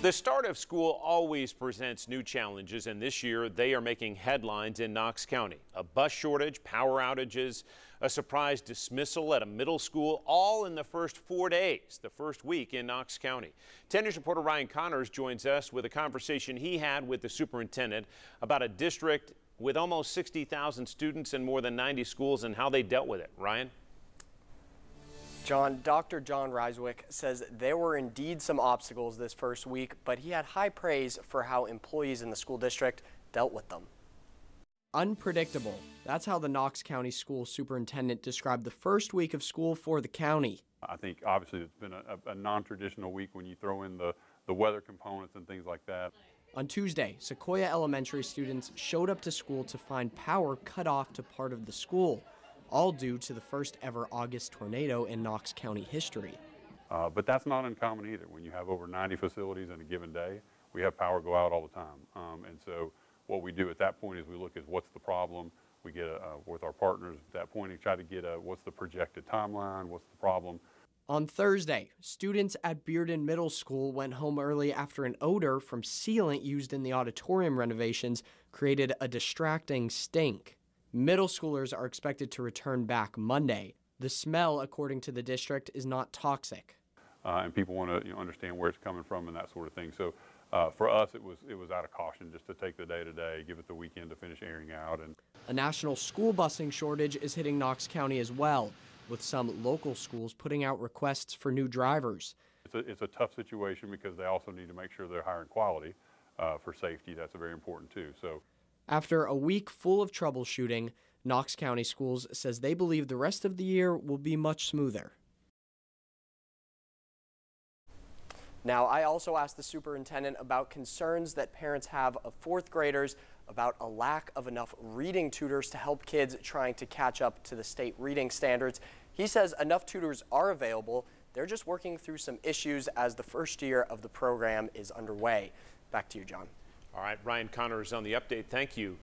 The start of school always presents new challenges, and this year they are making headlines in Knox County. A bus shortage, power outages, a surprise dismissal at a middle school, all in the first four days, the first week in Knox County. 10 News reporter Ryan Connors joins us with a conversation he had with the superintendent about a district with almost 60,000 students and more than 90 schools and how they dealt with it. Ryan? John, Dr. Jon Rysewyk says there were indeed some obstacles this first week, but he had high praise for how employees in the school district dealt with them. Unpredictable. That's how the Knox County School Superintendent described the first week of school for the county. I think obviously it's been a, a non-traditional week when you throw in the, the weather components and things like that. On Tuesday, Sequoyah Elementary students showed up to school to find power cut off to part of the school all due to the first ever August tornado in Knox County history. Uh, but that's not uncommon either. When you have over 90 facilities in a given day, we have power go out all the time. Um, and so what we do at that point is we look at what's the problem. We get a, uh, with our partners at that point and try to get a, what's the projected timeline, what's the problem. On Thursday, students at Bearden Middle School went home early after an odor from sealant used in the auditorium renovations created a distracting stink. Middle schoolers are expected to return back Monday. The smell, according to the district, is not toxic. Uh, and people want to you know, understand where it's coming from and that sort of thing. So uh, for us, it was it was out of caution just to take the day to day, give it the weekend to finish airing out. And a national school busing shortage is hitting Knox County as well, with some local schools putting out requests for new drivers. It's a, it's a tough situation because they also need to make sure they're hiring quality uh, for safety. That's very important too. So. After a week full of troubleshooting, Knox County Schools says they believe the rest of the year will be much smoother. Now, I also asked the superintendent about concerns that parents have of fourth graders about a lack of enough reading tutors to help kids trying to catch up to the state reading standards. He says enough tutors are available. They're just working through some issues as the first year of the program is underway. Back to you, John. All right, Ryan Connor is on the update. Thank you.